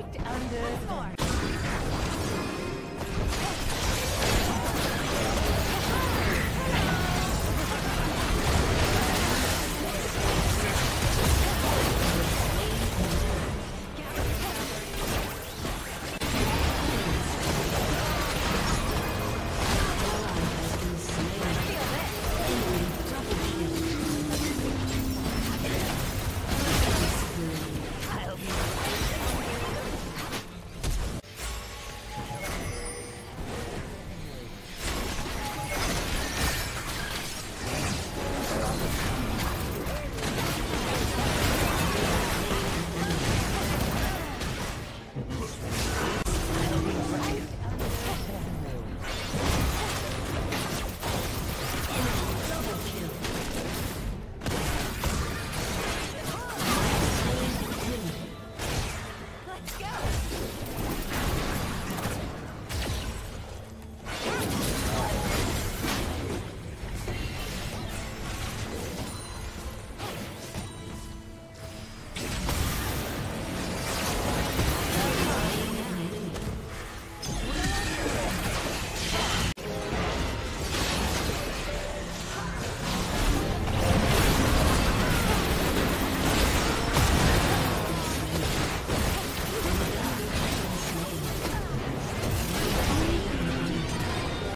Peeked under.